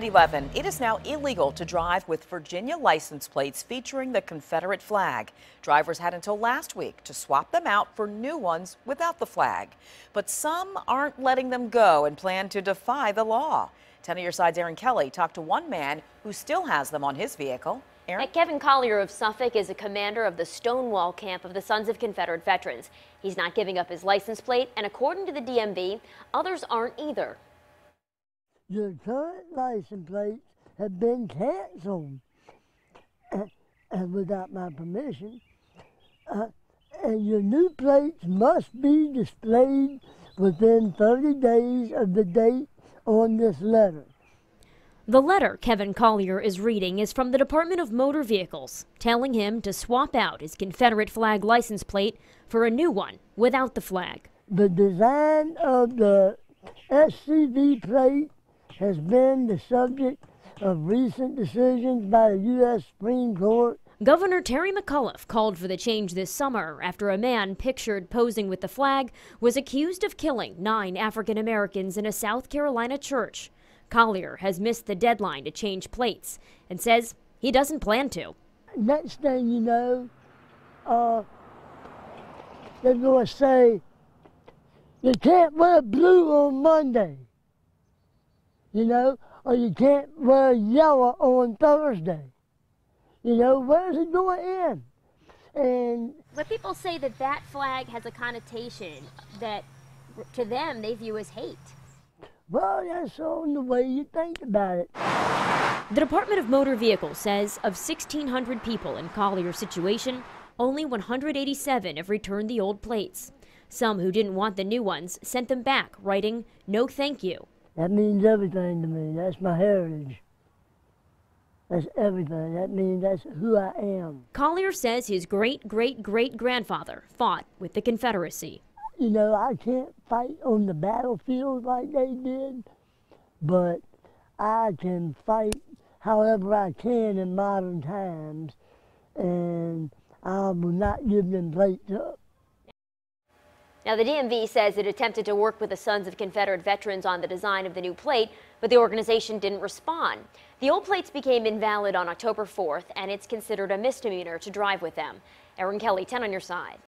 At 11, it is now illegal to drive with Virginia license plates featuring the Confederate flag. Drivers had until last week to swap them out for new ones without the flag. But some aren't letting them go and plan to defy the law. 10 of your side's Erin Kelly talked to one man who still has them on his vehicle. Erin? Kevin Collier of Suffolk is a commander of the Stonewall camp of the Sons of Confederate Veterans. He's not giving up his license plate, and according to the DMV, others aren't either. Your current license plates have been canceled and without my permission. Uh, and your new plates must be displayed within 30 days of the date on this letter. The letter Kevin Collier is reading is from the Department of Motor Vehicles, telling him to swap out his Confederate flag license plate for a new one without the flag. The design of the SCV plate has been the subject of recent decisions by the U.S. Supreme Court. Governor Terry McAuliffe called for the change this summer after a man pictured posing with the flag was accused of killing nine African Americans in a South Carolina church. Collier has missed the deadline to change plates and says he doesn't plan to. Next thing you know, uh, they're going to say, you can't wear blue on Monday, you know, or you can't wear yellow on Thursday. You know, where's it going in? And but people say that that flag has a connotation that to them they view as hate. Well, that's on the way you think about it. The Department of Motor Vehicles says of 1,600 people in Collier's situation, only 187 have returned the old plates. Some who didn't want the new ones sent them back, writing, no thank you. That means everything to me. That's my heritage. That's everything. That means that's who I am. Collier says his great great great grandfather fought with the Confederacy. You know, I can't fight on the battlefield like they did, but I can fight however I can in modern times, and I will not give them plates up. Now, the DMV says it attempted to work with the Sons of Confederate Veterans on the design of the new plate, but the organization didn't respond. The old plates became invalid on October 4th, and it's considered a misdemeanor to drive with them. Erin Kelly, 10 on your side.